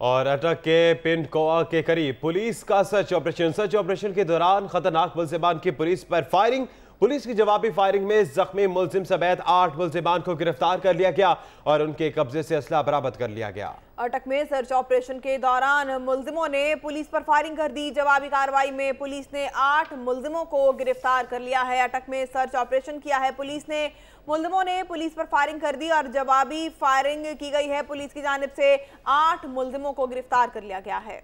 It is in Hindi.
और अटक के पिंड कोआ के करीब पुलिस का सर्च ऑपरेशन सर्च ऑपरेशन के दौरान खतरनाक मुलजमान की पुलिस पर फायरिंग पुलिस की जवाबी फायरिंग में जख्मी मुलजिम समेत आठ मुलजिमान को गिरफ़्तार कर लिया गया और उनके कब्जे से असला बरामद कर लिया गया। अटक में सर्च ऑपरेशन के दौरान मुलजिमों ने पुलिस पर फायरिंग कर दी। जवाबी कार्रवाई में पुलिस ने आठ मुलजिमों को गिरफ़्तार कर लिया है। अटक में सर्च ऑपरेशन किया है पुलिस ने। मुलजिमों ने पुलिस पर फायरिंग कर दी और जवाबी फायरिंग की गई है। पुलिस की जानब से आठ मुलजिमों को गिरफ़्तार कर लिया गया है।